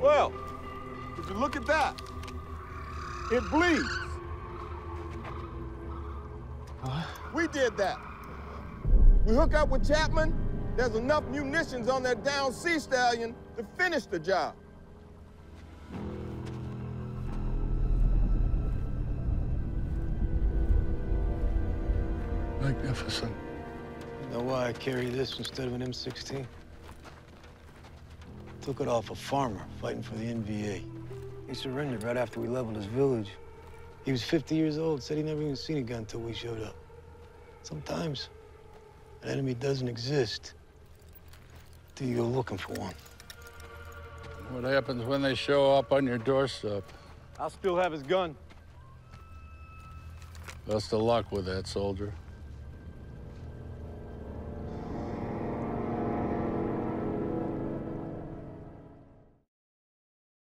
Well, if you look at that, it bleeds. We did that. We hook up with Chapman, there's enough munitions on that down sea stallion to finish the job. Magnificent. You know why I carry this instead of an M16? Took it off a farmer fighting for the NVA. He surrendered right after we leveled his village. He was 50 years old, said he never even seen a gun until we showed up. Sometimes an enemy doesn't exist till you go looking for one. What happens when they show up on your doorstep? I'll still have his gun. Best of luck with that, soldier.